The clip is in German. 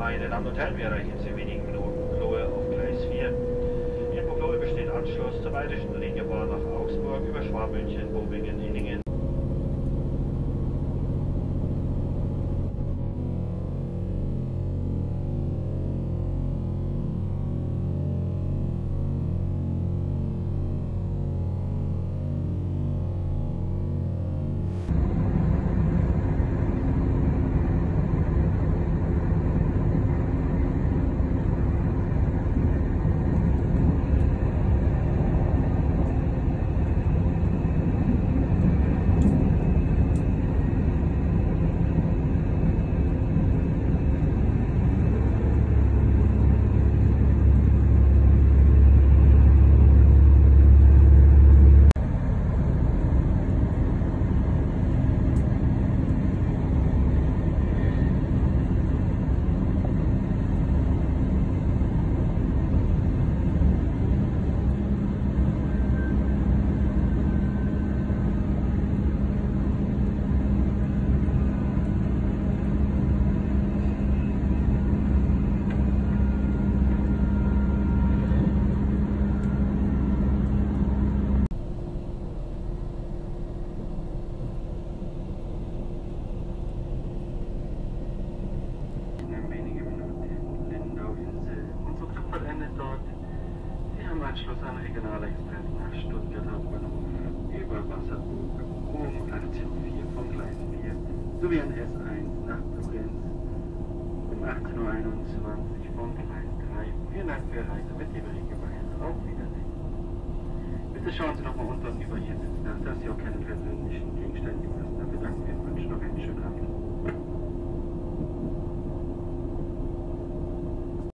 Damen und Herren, wir erreichen jetzt in wenigen Minuten Chloe auf Gleis 4. In Chloe besteht Anschluss zur Bayerischen Linienbahn nach Augsburg über Schwabmünchen, Bobingen, in Anschluss an Regionalexpress nach Stuttgart Hauptbahnhof über Wasserburg um 18.04 Uhr vom Gleis 4 sowie an S1 nach Bludenz um 18.21 Uhr vom Gleis 3. Vielen Dank für Ihre Reise mit dem Regenwein. Auf Wiedersehen. Bitte schauen Sie nochmal unten über Ihr Sitz nach, dass Sie auch keine persönlichen Gegenstände lassen. Dann bedanken wir und wünschen noch einen schönen Abend.